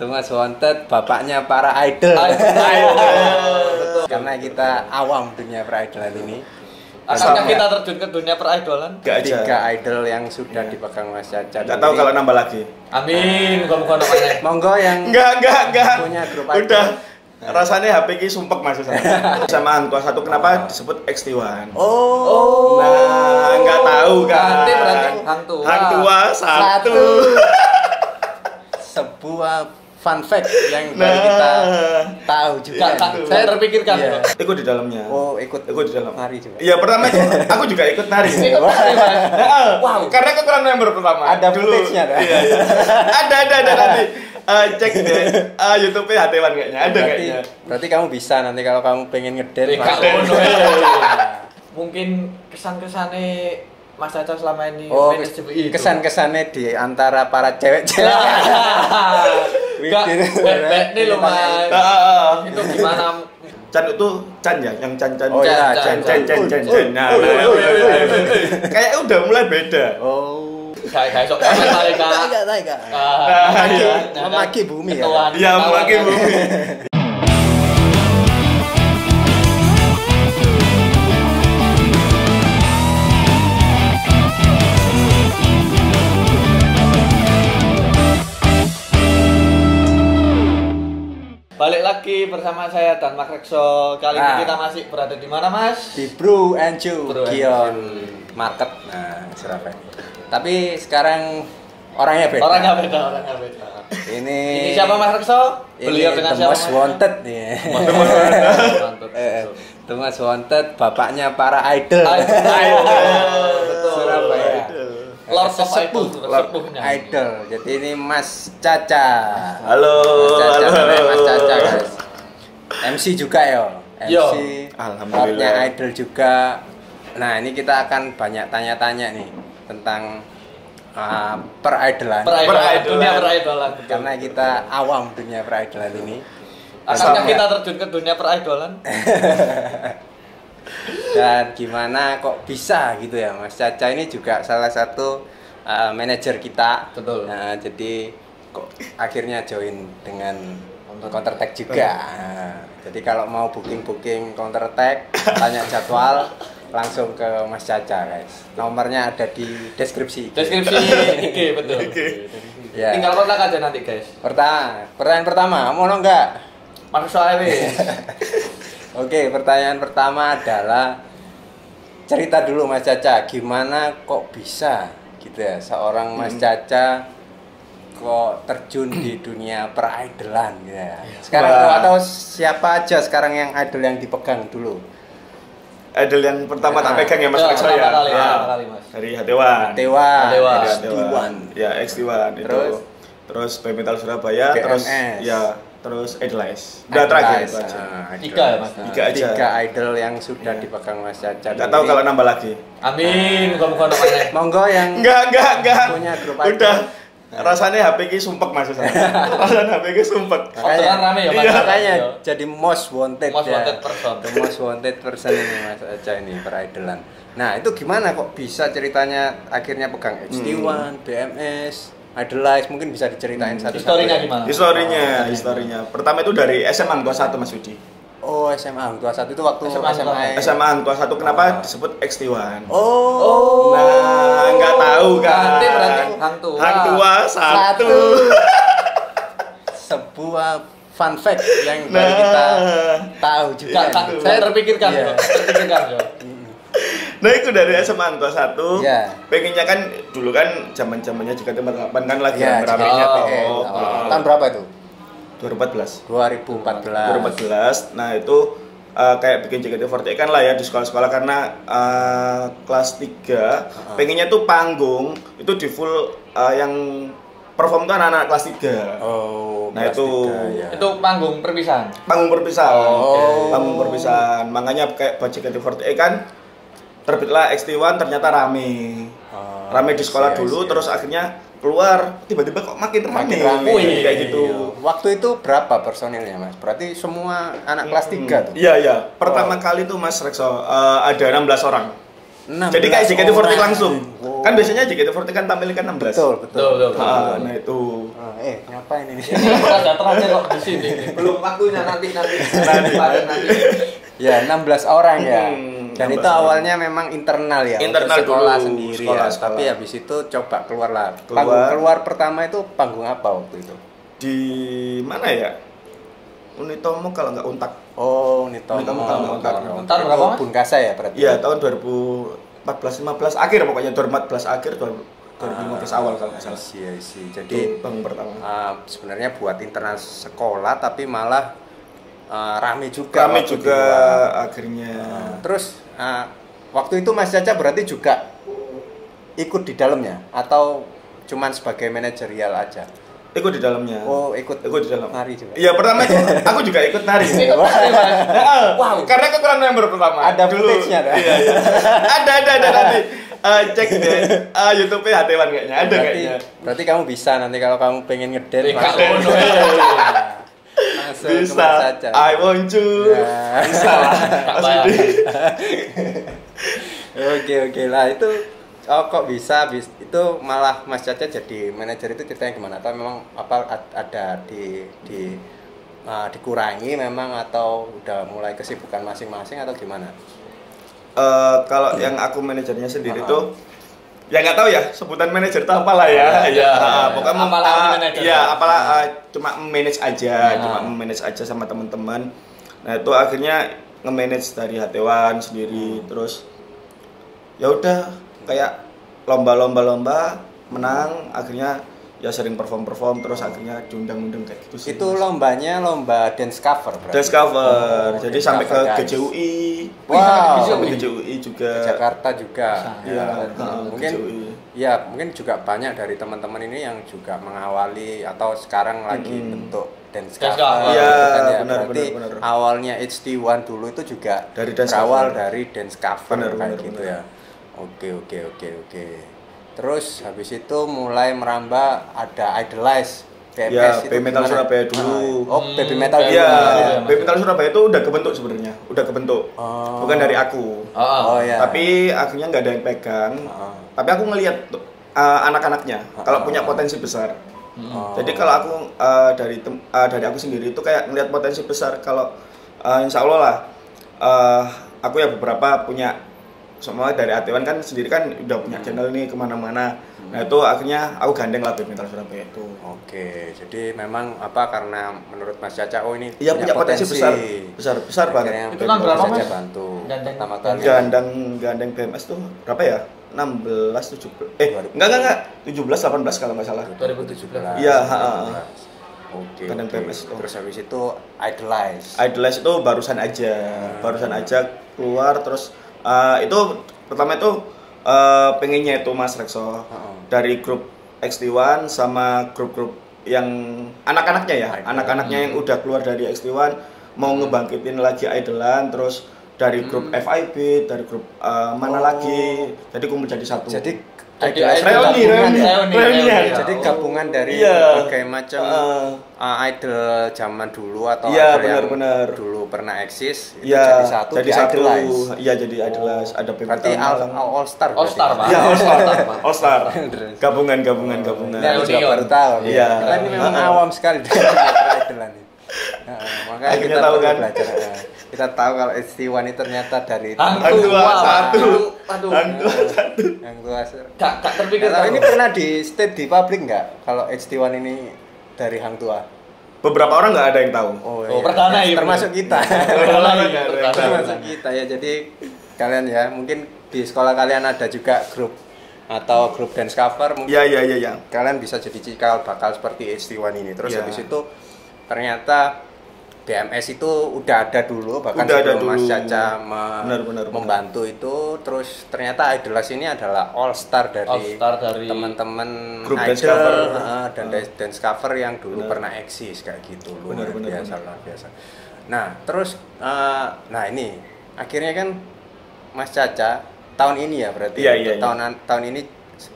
Thomas Wanted bapaknya para idol. Betul. Karena kita awam dunia peridolan ini. Bersama kita terjun ke dunia peridolan? Tiga idol yang sudah dipegang Mas Caca. Gak tahu kalau nambah lagi. Amin, namanya. Monggo yang Enggak, enggak, enggak. Punya grup idol. Udah. Rasanya HP ki sumpek masuk sana. Sama Hang Tua satu kenapa disebut X1? Oh. Nah, enggak tahu kan. Berarti berarti Hang Tua. Hang Tua satu. Satu. Sebuah fun fact yang baru Nah. kita tahu juga. Gak, tak- saya terpikirkan. Iya. kok. Ikut di dalamnya. Oh, ikut Ikut di dalam. nari juga. Iya, pertama itu aku juga ikut nari. Ikut nari, Mas. wow. Karena kekurangan member pertama. Ada footage-nya, ada? Iya, iya. ada, ada, ada nanti. Eh, cek deh uh, YouTube Hatewan kayaknya. Ada berarti, kayaknya. berarti kamu bisa nanti kalau kamu pengen ngedance Eh, Kak langsung. Ono, eh. Mungkin kesan-kesannya Mas Caca selama ini Oh, kesan-kesannya di antara para cewek-cewek. Enggak, loh Mas. Ah, ah, ah. Itu gimana? Chan itu Chan ya, yang Chan Chan. Oh iya, Chan, Chan Chan Chan Chan. Nah. Kayaknya udah mulai beda. Oh. Kayak kayak sok komentar ya, Kak. Enggak, enggak. Ah, Nah, iya. Memaki bumi ya. Iya, memaki bumi. lagi bersama saya dan Mas Rekso. Kali Nah. ini kita masih berada di mana, Mas? Di Brew and and Gion Market. Nah, Surabaya. Tapi sekarang orangnya beda. Orangnya beda, orangnya beda. Ini Ini siapa Mas Rekso? Ini Beliau dengan siapa? Mas? Wanted nih. Mantap. Eh, The Most Wanted bapaknya para idol. Idol. Betul. Surabaya. Lord of. Idol. Idol. Jadi ini Mas Caca. Halo, Mas Caca, halo, Mas. Caca guys. MC juga ya. Yo. MC. Alhamdulillah. Lordnya Idol juga. Nah ini kita akan banyak tanya-tanya nih tentang uh, peridolan. Peridolan, Peridolan. dunia peridolan. betul. Karena kita awam dunia peridolan ini. Akankah kita terjun ke dunia peridolan? dan gimana kok bisa gitu ya Mas Caca ini juga salah satu uh, manajer kita Betul. Nah, jadi kok akhirnya join dengan counter attack juga Nah, jadi kalau mau booking booking counter attack tanya jadwal langsung ke Mas Caca guys. Nomornya ada di deskripsi. Deskripsi IG betul. ya. Tinggal kontak aja nanti, guys. pertanyaan pertanyaan pertama mau nggak? Mas soalnya Oke, pertanyaan pertama adalah cerita dulu Mas Caca, gimana kok bisa gitu ya seorang Mas Caca kok terjun di dunia peridolan ya. Sekarang Wah. atau siapa aja sekarang yang idol yang dipegang dulu? Idol yang pertama tak Ah. pegang ya Mas Ya, Rekso pertama ya. kali, Ya. pertama kali, Mas. Dari Hatewan. Dewa, Dewa. Dari Dewan. Ya, X1 itu. Terus? Terus Metal Surabaya, BMS. terus ya, terus Edelweiss. Udah terakhir itu aja. Tiga ya, Mas? Tiga aja. Tiga idol yang sudah Iya. dipegang Mas Caca. Enggak tahu kalau nambah lagi. Amin, muka-muka namanya. Monggo yang Enggak, enggak, enggak. punya grup idol. Udah. Rasanya HP ki sumpek sana. Rasanya HP ki sumpek. Orderan rame ya, Mas? Iya. makanya Iya. jadi most wanted Most ya. wanted person. The most wanted person ini Mas Aca ini peridolan. Nah, itu gimana kok bisa ceritanya akhirnya pegang XT1, BMS, Idolize mungkin bisa diceritain satu Historinya gimana? Historinya, historinya. Pertama itu dari SMA Tua 1 Mas Yudi. Oh, SMA Hang Tua 1 itu waktu SMA SMA. Hang SMA Hang Tua 1 kenapa disebut X1? Oh. Nah, enggak tahu kan. Berarti berarti Hang Tua. Hang Tua satu. Sebuah fun fact yang baru kita Nah. tahu juga. Tak- nih. saya terpikirkan, Iya. kok. terpikirkan ya. Nah itu dari SMA Tua 1 Iya. Pengennya kan dulu kan zaman zamannya juga teman kan lagi Iya, rame-ramenya oh. Oh, Oh, tahun berapa itu? 2014 2014. 2014 nah itu uh, kayak bikin JKT48 kan lah ya di sekolah-sekolah karena uh, kelas 3 pengennya tuh panggung itu di full uh, yang perform tuh anak-anak kelas 3 Oh, Nah, kelas itu- tiga, ya. Itu panggung perpisahan. panggung perpisahan Oh. panggung perpisahan makanya kayak buat JKT48 kan terbitlah XT1 ternyata rame Oh, rame di sekolah I see, I dulu see. terus akhirnya keluar tiba-tiba kok makin rame, makin rame Wih, kayak gitu Waktu itu berapa personilnya mas? Berarti semua anak kelas 3 tuh? Iya iya. Pertama kali tuh Mas Rekso eh, ada 16 orang. 16 Jadi kayak JKT48 orang. langsung. Oh. Kan biasanya JKT48 kan tampilnya kan 16. Betul, betul. Betul, betul. Ah, nah itu. Oh, eh, ngapain ini? Ada terakhir kok di sini. Belum waktunya nanti nanti. Nanti. nanti. ya, 16 orang ya. Hmm, Dan 16 itu awalnya memang internal ya, Internal untuk sekolah dulu, sendiri sekolah, ya. sekolah. Tapi habis itu coba keluar lah. Keluar. Panggung keluar pertama itu panggung apa waktu itu? Di mana ya? Unitomo kalau nggak untak. Oh, Nitomo. Nitomo kalau nggak. Untar Itu berapa? Bungkasa ya berarti? Iya, tahun 2014 15 akhir pokoknya 2014 akhir 2015 awal kalau nggak salah. Iya, sih. Itu Jadi panggung pertama. uh, sebenarnya buat internal sekolah tapi malah uh, rame juga. Di juga akhirnya Terus uh, waktu itu Mas Caca berarti juga ikut di dalamnya atau cuman sebagai manajerial aja? ikut di dalamnya. Oh, ikut ikut di dalam. nari juga. Iya, pertama itu aku juga ikut nari. Ikut nari, Mas. wow. Karena kekurangan member pertama. Ada Dulu. footage-nya, ada? Iya, iya. ada, ada, ada nanti. Eh, cek deh uh, YouTube-nya Hatewan kayaknya. Ada berarti, kayaknya. berarti kamu bisa nanti kalau kamu pengen ngedance Eh, Bisa. Mas Caca. I want you. Ya. Bisa lah. Oke oke lah itu oh kok bisa bis itu malah Mas Caca jadi manajer itu ceritanya gimana atau memang apa ad- ada di di uh, dikurangi memang atau udah mulai kesibukan masing-masing atau gimana? Eh, kalau yang aku manajernya sendiri Ah. tuh ya nggak tahu ya sebutan manajer itu apalah ya Iya, iya, Ah, iya. pokoknya mem- Apalah ah, manajer. ya apalah ah, cuma manage aja Ya. cuma manage aja sama teman-teman nah itu akhirnya nge-manage dari Hatewan Hmm. sendiri terus ya udah kayak lomba-lomba lomba menang akhirnya ya sering perform perform terus akhirnya diundang-undang kayak gitu sih Itu lombanya lomba dance cover berarti. dance cover Oh, jadi dance sampai ke cover, guys. GJUI Wow. sampai ke GJUI juga Ke Jakarta juga. Iya, Ya, heeh, mungkin GJUI. ya mungkin juga banyak dari teman-teman ini yang juga mengawali atau sekarang lagi Mm-mm. bentuk dance cover. cover. Iya, gitu kan ya. benar, Berarti benar, benar. awalnya HD1 dulu itu juga Dari dance berawal cover. dari dance cover Benar, kayak benar, gitu benar. ya. Oke oke oke oke. Terus habis itu mulai merambah ada Idolize. PMS Ya, itu Baby Metal gimana? Surabaya dulu. Ah, Oh, Hmm, Baby Metal dulu. Metal, ya. Baby Metal Surabaya itu udah kebentuk sebenarnya, udah kebentuk. Oh. Bukan dari aku. Oh, oh. Oh ya. Tapi akhirnya nggak ada yang pegang. Ah. Tapi aku ngelihat uh, anak-anaknya Ah. kalau punya potensi besar. Oh. Jadi kalau aku uh, dari tem- uh, dari aku sendiri itu kayak ngelihat potensi besar kalau uh, insya Allah lah uh, aku ya beberapa punya semua dari Atiwan kan sendiri kan udah punya channel nih ke mana-mana. Nah itu akhirnya aku gandeng lah Metal Surabaya itu. Oke, jadi memang apa karena menurut Mas Caca oh ini Iya punya potensi besar, besar besar Akhirnya banget. Itu tahun berapa, Mas bantu Gandeng- pertama kali. Gandeng gandeng BMS tuh berapa ya? 16 17 eh enggak enggak enggak 17 18 kalau nggak salah. 2017. Iya, ha. Oke. PMS itu. Terus habis itu idolize. Idolize itu barusan aja, barusan aja keluar terus eh, itu pertama itu eh, pengennya itu Mas Rekso Heeh. dari grup XT1 sama grup-grup yang anak-anaknya ya, anak-anaknya yang udah keluar dari XT1 mau ngebangkitin lagi Idolan terus dari grup FIB, dari grup eh, mana Oh. lagi, jadi kumpul jadi satu. Jadi Itu reuni, gabungan reuni, ya? Reuni, reuni. reuni. Jadi gabungan dari Iya. berbagai macam uh, idol zaman dulu atau Iya, idol yang benar-benar. dulu pernah eksis itu Iya, jadi satu jadi di satu. Iya, jadi idolize. Ada Berarti all, all, all star. All Star, Pak. Iya, All Star. Pak. All Star. Gabungan, gabungan, gabungan. Baru tahu. Iya. Kita ini memang awam sekali dengan idolan makanya Akhirnya kita tahu kan? belajar. Kita tahu kalau ST1 ini ternyata dari Hantu, Hantu, wah, satu. Aduh. Hantu. yang tua. Gak, gak terpikir. Tahu. ini pernah di state di publik nggak? Kalau HT1 ini dari Hang Tua. Beberapa orang nggak ada yang tahu. Oh, Oh, perdana ya, termasuk bro. kita. Perdana ya, Perdana. perdana. termasuk kita ya. Jadi kalian ya mungkin di sekolah kalian ada juga grup atau grup dance cover mungkin Iya, iya, iya, iya. kalian bisa jadi cikal bakal seperti HT1 ini. Terus Iya. habis itu ternyata BMS itu udah ada dulu bahkan Udah ada sebelum Mas dulu. Caca me- Benar, benar, benar. membantu itu terus ternyata Idolas ini adalah all star dari, All star dari teman-teman Grup dance idol cover. heeh, dan Ah. dance, cover yang dulu Benar. pernah eksis kayak gitu luar Benar, benar, biasa benar. luar biasa. Nah, terus eh, nah ini akhirnya kan Mas Caca tahun ini ya berarti Iya, iya, iya. tahun tahun ini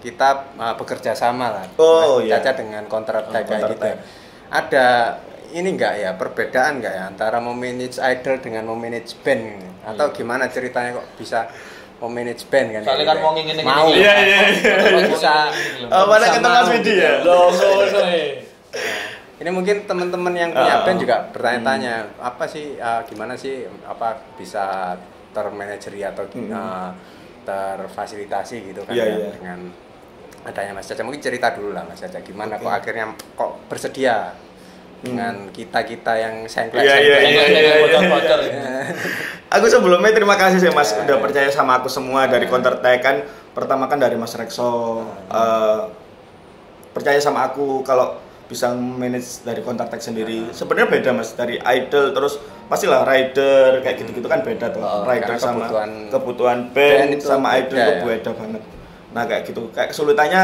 kita uh, bekerja sama lah Oh, Mas iya. Caca dengan kontrak Oh, gitu. Ada ini enggak ya perbedaan enggak ya antara memanage idol dengan memanage band ini? Atau gimana ceritanya kok bisa memanage band kan? Soalnya ya, kan mau ya? ngingin mau. Iya, iya, iya. Bisa Oh, mana ketemu Mas Widi ya? Eh. ini mungkin teman-teman yang punya Ah. band juga bertanya-tanya apa sih uh, gimana sih apa bisa termanajeri atau Hmm. uh, terfasilitasi gitu kan Iya, ya, iya. dengan adanya Mas Caca mungkin cerita dulu lah Mas Caca gimana Oke. kok akhirnya kok bersedia dengan kita kita yang sengklek Iya, iya, iya, iya, iya. Bocor-bocor. Aku sebelumnya terima kasih sih Mas Ya. udah percaya sama aku semua dari Counter Attack kan pertama kan dari Mas Rexo eh, percaya sama aku kalau bisa manage dari Counter Attack sendiri. Sebenarnya beda Mas dari idol terus pastilah rider kayak gitu-gitu kan beda tuh. Oh, rider sama kebutuhan kebutuhan band band itu sama idol beda itu ya. beda banget. Nah kayak gitu. Kayak kesulitannya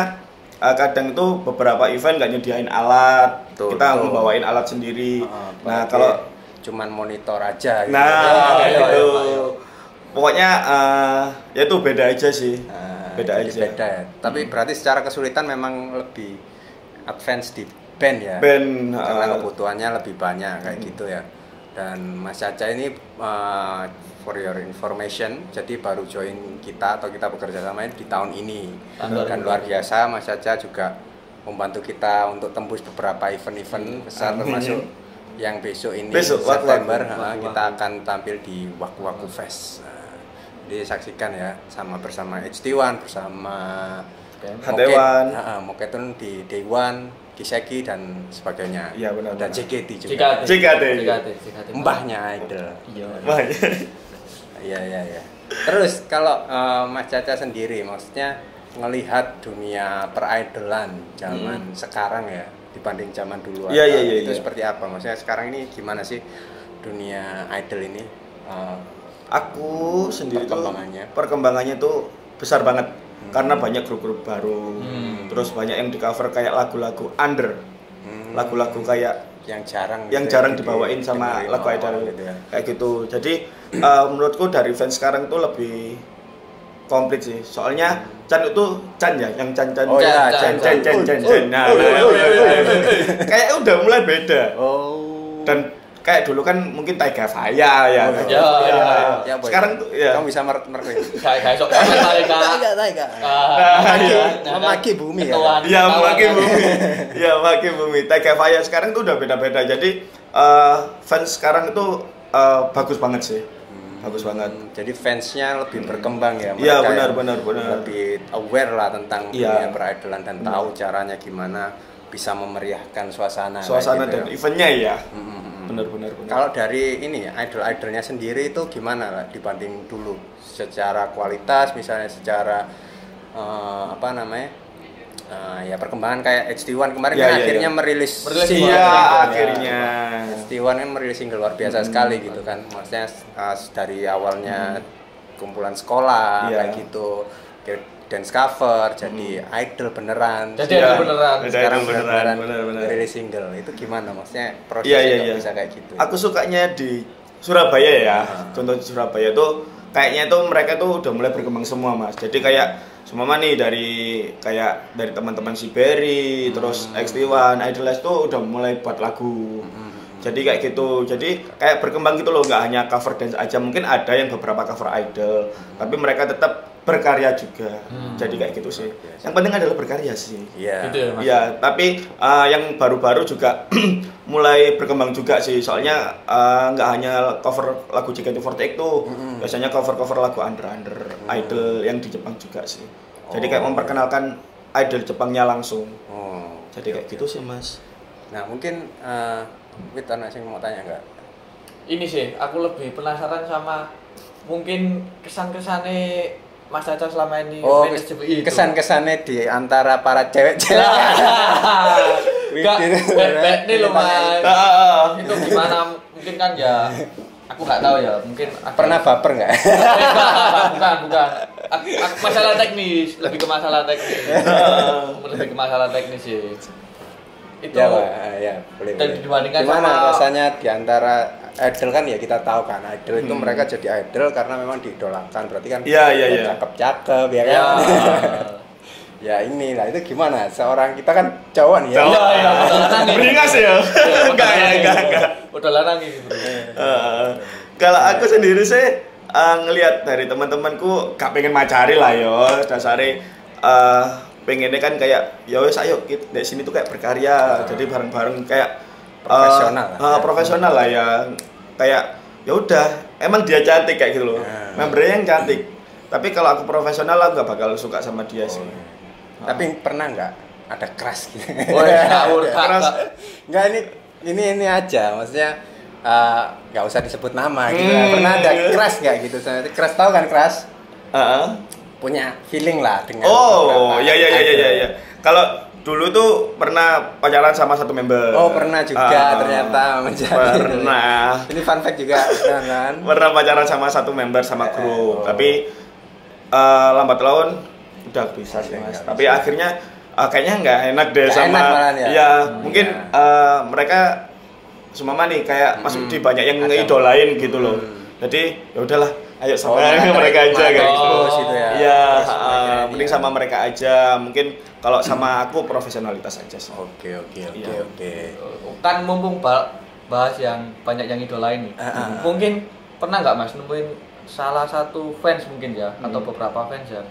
eh, kadang itu beberapa event nggak nyediain alat, Betul, kita betul. membawain alat sendiri. Uh, nah kalau cuman monitor aja gitu. Nah, Ya, kayak ya, gitu. ya, ya. Pokoknya eh, ya itu beda aja sih. Nah, beda aja. beda ya. Tapi berarti secara kesulitan memang lebih advance di band ya. Band Karena eh, kebutuhannya lebih banyak kayak gitu ya. Dan Mas Caca ini uh, for your information, jadi baru join kita atau kita bekerja sama di tahun ini. Tahun Dan 2020. luar biasa Mas Caca juga membantu kita untuk tembus beberapa event-event besar termasuk yang besok ini Besok. September Waku uh, Waku. kita akan tampil di Waku Waku Fest. Nah, jadi saksikan ya sama bersama HD1 bersama. Moket, Moketun di Day One, Kiseki dan sebagainya. Iya, benar, Dan. JKT juga. JKT. JKT. JKT. JKT. Mbahnya idol. Iya. Wah, Iya iya iya. Terus kalau uh, Mas Caca sendiri maksudnya ngelihat dunia peridolan zaman sekarang ya dibanding zaman dulu Hmm. Iya, atau iya, iya, itu iya. seperti apa? Maksudnya sekarang ini gimana sih dunia idol ini? Uh, aku sendiri tuh Perkembangannya. perkembangannya tuh besar banget karena banyak grup-grup baru. Hmm. Terus banyak yang di cover kayak lagu-lagu under. hmm, Lagu-lagu kayak yang jarang yang gitu ya, jarang di- dibawain sama lagu idol gitu ya. kayak gitu. Jadi eh, menurutku dari fans sekarang tuh lebih komplit sih. Soalnya Chan itu Chan ya, yang Chan Chan Oh iya, Chan Chan, Chan Chan Chan. Nah, kayaknya udah mulai beda. Oh. Dan kayak dulu kan mungkin Taiga Faya ya. Oh, iya. Ya, ya, Ya, boy. Sekarang tuh ya. kamu bisa mer merek. Kayak sok kapan mereka. taiga. Ah, iya. Memaki bumi ya. Iya, Kawan, maki kan. bumi. Iya, maki bumi. Taiga Faya sekarang tuh udah beda-beda. Jadi eh, fans sekarang itu eh, bagus banget sih. Bagus banget. Hmm, Jadi fansnya lebih berkembang ya. Iya, mereka benar, ya. benar, benar. Lebih aware lah tentang Iya. dunia peridolan dan tahu caranya gimana bisa memeriahkan suasana. Suasana gitu dan ya. eventnya ya. Hmm, hmm, hmm. Benar, benar, benar. Kalau dari ini idol-idolnya sendiri itu gimana lah dibanding dulu secara kualitas misalnya secara eh, apa namanya eh, ya perkembangan kayak HD1 kemarin Iya, kan iya, akhirnya iya. merilis Merilis single Iya, ya. akhirnya. HD1 kan merilis single luar biasa sekali gitu kan maksudnya uh, dari awalnya kumpulan sekolah Iya. kayak gitu dance cover jadi idol beneran Jadi idol beneran. Sekarang idol beneran, beneran, bener, bener. rilis single itu gimana maksudnya prosesnya iya, kok iya. bisa kayak gitu Aku sukanya di Surabaya ya. Ah. Contoh di Surabaya tuh kayaknya tuh mereka tuh udah mulai berkembang semua, Mas. Jadi kayak semua nih dari kayak dari teman-teman si Berry, terus Hmm. XT1, Idolize tuh udah mulai buat lagu. Jadi kayak gitu. Jadi kayak berkembang gitu loh, nggak hanya cover dance aja. Mungkin ada yang beberapa cover idol, tapi mereka tetap berkarya juga. Hmm. Jadi kayak gitu sih. Yang penting adalah berkarya sih. iya Gitu ya, Mas. Iya, tapi uh, yang baru-baru juga mulai berkembang juga sih. Soalnya uh, nggak hanya cover lagu JKT48 tuh, biasanya cover-cover lagu under-under idol yang di Jepang juga sih. Jadi kayak Oh. memperkenalkan idol Jepangnya langsung. oh Jadi kayak gitu sih, Mas. nah mungkin uh, Wit anak mau tanya nggak Ini sih, aku lebih penasaran sama mungkin kesan-kesannya Mas Caca selama ini oh kesan-kesannya di antara para cewek-cewek Enggak, bebek nih loh mas. Ah, Itu gimana? Mungkin kan ya, aku nggak tahu ya. Mungkin ada- pernah baper nggak enggak, bukan, bukan. Aku- aku- masalah teknis, lebih ke masalah teknis. lebih ke masalah teknis sih. Itu ya Pak, ya boleh Dan boleh. dibandingkan gimana sama- rasanya di antara idol kan ya kita tahu kan idol itu Hmm. mereka jadi idol karena memang diidolakan berarti kan Iya, iya, iya. cakep-cakep ya ya. kan ya inilah itu gimana seorang kita kan cowok nih ya Cowok. Iya, iya, udah lanang nih. Beringas ya? Enggak ya, enggak, enggak. Udah larang ini, Bro. Eh, kalau aku sendiri sih eh, ngelihat dari teman-temanku gak pengen macari lah yo dasare eh, pengennya kan kayak ya wes ayo kita di sini tuh kayak berkarya jadi bareng-bareng kayak Profesional lah. eh, profesional lah ya kayak ya udah emang dia cantik kayak gitu loh Ya. membernya yang cantik tapi kalau aku profesional aku nggak bakal suka sama dia sih Tapi pernah nggak ada keras gitu? Oh, Kak. Keras. Nggak ini ini ini aja, maksudnya eh, nggak usah disebut nama gitu. Hmm. Pernah ada keras nggak gitu? Keras tahu kan keras? Heeh. Punya feeling lah dengan oh beberapa ya ya ya ya idol. ya, ya. kalau dulu tuh pernah pacaran sama satu member Oh pernah juga Ah, ternyata menjadi pernah Ini fun fact juga kan? pernah pacaran sama satu member sama Eh, grup oh. tapi eh, lambat laun udah bisa sih mas tapi bisa. akhirnya eh, kayaknya nggak enak deh Nggak sama enak ya? Iya, Hmm, mungkin iya. eh, mereka semua nih kayak masuk Hmm. di banyak yang ngeidolain gitu loh Hmm. jadi ya udahlah ayo sama Oh, mereka- mereka aja kayak gitu expose gitu ya. Iya, ini mending ya. sama mereka aja mungkin kalau sama aku profesionalitas aja sih Oke oke oke Iya. oke. kan mumpung ba- bahas yang banyak yang idolain nih Ah, ah. mungkin pernah nggak mas nemuin salah satu fans mungkin ya Hmm. atau beberapa fans ya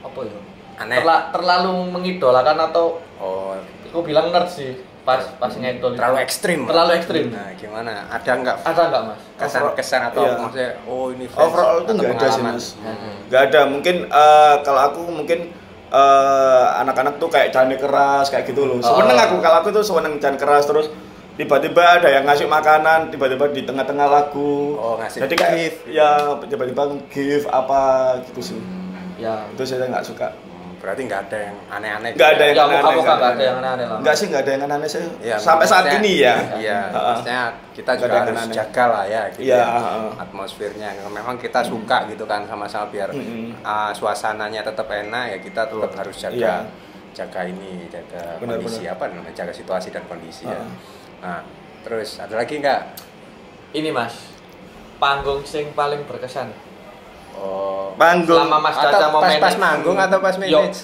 apa ya Aneh. Terla- terlalu mengidolakan atau Oh aku bilang nerd sih pas pas ngidol itu. terlalu ekstrim. terlalu ekstrim Nah gimana? Ada nggak ada nggak mas kesan-kesan atau Iya. maksudnya oh ini fans overall itu atau nggak ada sih mas Hmm. nggak ada mungkin eh, kalau aku mungkin eh, anak-anak tuh kayak cane keras kayak gitu loh seneng Oh. aku kalau aku tuh seneng cane keras terus tiba-tiba ada yang ngasih makanan tiba-tiba di tengah-tengah lagu Oh, ngasih jadi kayak gift. ya tiba-tiba gift apa gitu sih ya itu saya nggak suka Hmm, Berarti nggak ada yang aneh-aneh. nggak ada yang ya aneh-aneh, nggak ada. yang aneh-aneh lah nggak sih nggak ada yang aneh sih Iya, sampai saat ini ya Iya, Ha-ha. maksudnya kita Nggak juga harus aneh-aneh. jaga lah ya gitu Iya, ya, ha-ha. atmosfernya. Memang kita suka gitu kan sama-sama biar Mm-mm. ah, suasananya tetap enak ya kita tetap harus jaga Iya. jaga ini, jaga Benar, kondisi benar. apa namanya, jaga situasi dan kondisi ya. Ha-ha. Nah, terus ada lagi nggak? ini mas panggung sing paling berkesan Oh, panggung selama mas Caca atau mau pas, pas manage. manggung atau pas Yo. manage?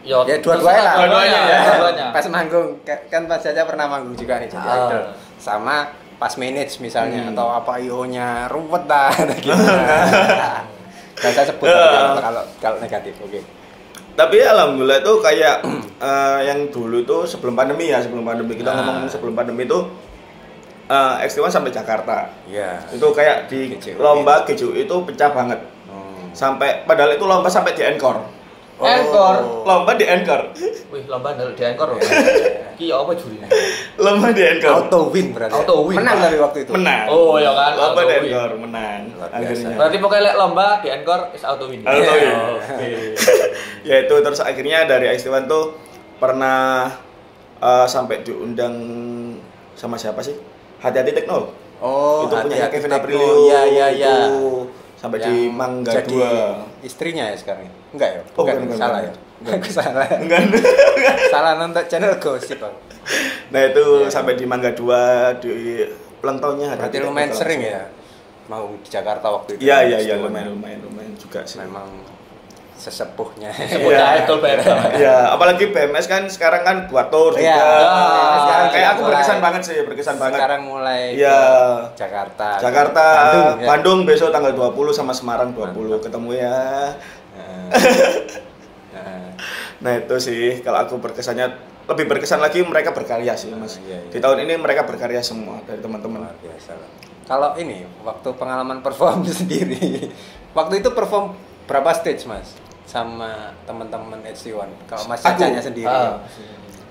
Yo, Ya dua-duanya lah. dua-duanya ya. dua-duanya Pas manggung Ka- kan Mas Caca pernah manggung juga nih jadi Ah. idol. Sama pas manage misalnya Hmm. atau apa IO-nya ruwet dah atau gitu. Gak usah sebut Ya. tapi kalau kalau kalau negatif. Oke. tapi alhamdulillah itu kayak eh, yang dulu tuh sebelum pandemi ya sebelum pandemi kita Nah. ngomong sebelum pandemi itu eh X1 sampai Jakarta Iya. itu kayak di GJU. lomba GJU itu pecah banget. Sampai padahal itu lomba sampai di encore Encore. lomba di encore wih lomba di anchor loh ki ya apa jurinya lomba di encore Auto win berarti. Auto win, Menang tapi waktu itu. menang. Oh, iya kan, lomba auto di win. encore menang. Akhirnya. Berarti pokoknya lek lomba di anchor is auto win. Auto win. Iya, oke. Ya itu terus akhirnya dari X1 tuh pernah eh, sampai diundang sama siapa sih? Hati-hati tekno. Oh, itu punya Kevin Tekno. Aprilio. Iya iya iya. Sampai di Yang Mangga jadi 2 istrinya ya sekarang. Enggak ya? Oh, Bukan, bukan, bukan, salah bukan. ya. Aku salah. enggak salah nonton channel gosip. Bang. nah itu Iya. sampai di Mangga 2 di ulang tahunnya Berarti lumayan sering ya mau di Jakarta waktu itu. iya iya iya Istimewa. lumayan lumayan lumayan juga sih Memang sesepuhnya. Sepuhnya Iya. idol BM Iya, apalagi BMS kan sekarang kan buat tour Iya. juga. Ah, sekarang kayak aku mulai. berkesan banget sih, berkesan banget. Sekarang mulai Iya. ke Jakarta. Jakarta, Bandung, Bandung, ya. besok tanggal 20 sama Semarang 20 Mantap. ketemu ya. Heeh. Nah, itu sih kalau aku berkesannya lebih berkesan lagi mereka berkarya sih, Mas. Iya, iya. Di tahun ini mereka berkarya semua dari teman-teman. Luar biasa. lah. Kalau ini waktu pengalaman perform sendiri, waktu itu perform berapa stage mas? Sama teman-teman HC1 Kalau mas? Cacanya sendiri. Ah.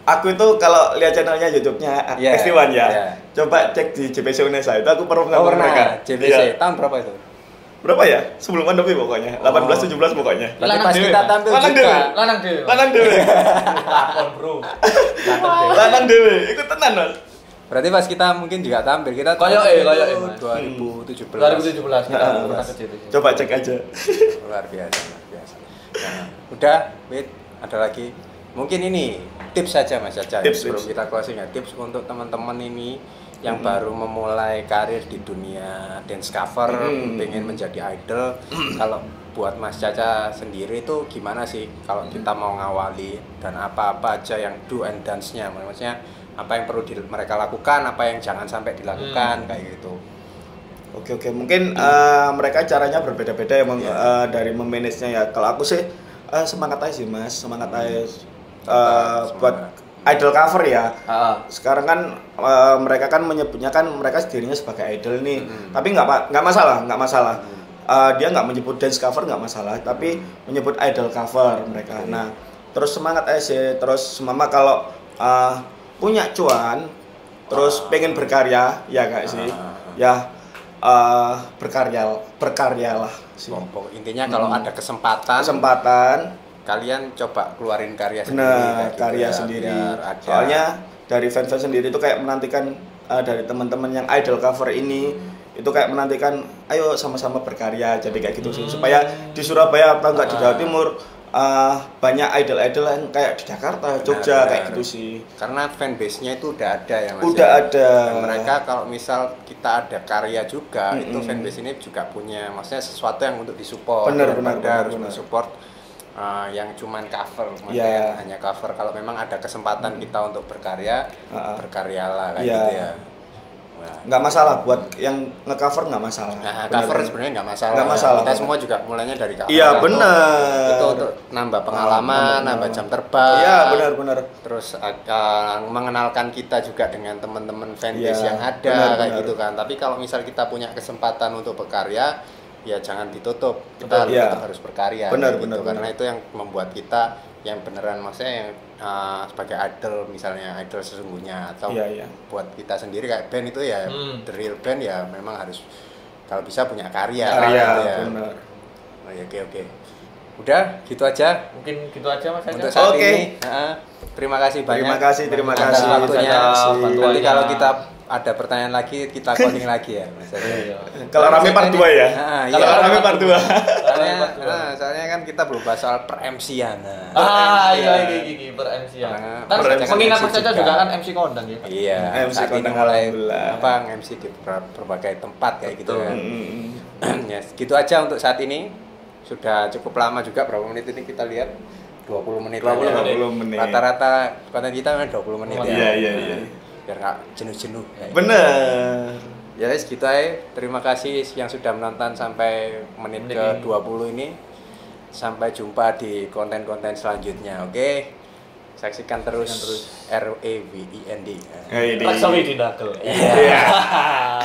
Aku itu kalau lihat channelnya YouTube-nya Iya, X1 ya. iya. Coba cek di JPC Unesa itu aku perform Oh sama mereka. pernah, JBC. Iya. Tahun berapa itu? Berapa ya? Sebelum pandemi pokoknya. 18 17 pokoknya. Berarti Lanang pas dewe, kita tampil Lanang dewe. lanang dewe Lanang dewe. lakon bro lanang dewe. Ikut tenan, Mas. Berarti pas kita mungkin juga tampil kita Kayak eh, kayak eh, Mas. 2017. 2017 kita Ah, pernah ke JTC. Coba cek aja. luar biasa luar biasa nah, udah wait ada lagi mungkin ini tips saja mas Caca Tips, sebelum tips. kita closing ya tips untuk teman-teman ini yang Mm-mm. baru memulai karir di dunia dance cover Mm-mm. pengen menjadi idol kalau buat mas Caca sendiri itu gimana sih kalau kita mau ngawali dan apa-apa aja yang do and dance-nya maksudnya apa yang perlu di- mereka lakukan apa yang jangan sampai dilakukan Hmm. kayak gitu Oke oke mungkin eh, mereka caranya berbeda-beda ya mem- Iya. eh, dari memanage-nya ya. Kalau aku sih eh, semangat aja sih mas, semangat aja. eh, buat idol cover ya. Ah. Sekarang kan eh, mereka kan menyebutnya kan mereka dirinya sebagai idol nih. Tapi nggak pa- nggak masalah, nggak masalah. Eh, dia nggak menyebut dance cover nggak masalah, tapi menyebut idol cover mereka. Nah, terus semangat aja sih. Terus semama kalau eh, punya cuan, terus pengen berkarya, ya kak sih. Ya eh, berkarya, berkaryalah. Sih. Pokok- intinya kalau ada kesempatan Kesempatan. kalian coba keluarin karya sendiri benar kayak gitu karya ya, sendiri. ada soalnya dari fans-fans sendiri itu kayak menantikan uh, dari teman-teman yang idol cover ini itu kayak menantikan ayo sama-sama berkarya jadi kayak gitu sih. Supaya di Surabaya atau enggak di Jawa Timur uh, banyak idol-idol yang kayak di Jakarta Jogja benar. kayak gitu sih karena fanbase-nya itu udah ada ya mas Udah ya. ada. Dan mereka kalau misal kita ada karya juga itu Mm-mm. fanbase ini juga punya maksudnya sesuatu yang untuk disupport Benar, benar, harus benar. mensupport uh, yang cuman cover maksudnya Iya. yang hanya cover kalau memang ada kesempatan kita untuk berkarya Ah, ah. berkaryalah kayak Iya. gitu ya Nah, nggak masalah buat yang ngecover nggak masalah Nah, Benar, cover benar. sebenarnya nggak masalah. Nggak ya. masalah, Kita benar. semua juga mulainya dari cover. Iya, benar. Itu untuk nambah pengalaman, Nambah nambah jam terbang. iya benar-benar Terus akan mengenalkan kita juga dengan teman-teman fanbase Iya, yang ada benar, kayak benar. gitu kan. Tapi kalau misal kita punya kesempatan untuk berkarya, ya jangan ditutup. Kita Betul. harus, berkarya. Benar, benar, gitu. Karena benar. itu yang membuat kita yang beneran maksudnya yang uh, sebagai idol misalnya idol sesungguhnya atau Iya, iya. buat kita sendiri kayak band itu ya Hmm. the real band ya memang harus kalau bisa punya karya. Karya gitu ya. benar. Oh, ya, oke oke. Udah gitu aja. Mungkin gitu aja Mas untuk saat Oke. ini Nah, terima kasih banyak. terima kasih terima kasih waktunya. atas nanti kalau kita ada pertanyaan lagi kita calling lagi ya Mas. Iya. kalau rame part 2 ya Ah, kalau iya. rame part 2 soalnya, Part dua. nah, soalnya kan kita belum bahas soal per MC-an nah. Ah, Iya. iya iya iya per MC ya. Nah, Kan per MC mengingat Mas juga. Caca juga kan MC kondang ya. Iya, MC kondang, mulai apa MC di ber- berbagai tempat kayak gitu kan. Mm-mm. ya, gitu aja untuk saat ini. Sudah cukup lama juga berapa menit ini kita lihat 20 menit 20 aja. menit. 20 menit. Rata-rata konten kita memang 20 menit ya. Iya, iya, iya. Biar nggak jenuh-jenuh. bener Ya guys, gitu aja. Terima kasih yang sudah menonton sampai menit Menit ke ini. 20 ini. Sampai jumpa di konten-konten selanjutnya, oke? Saksikan terus, terus. R E V I N D. Eh, ini. Raksawi di. Iya.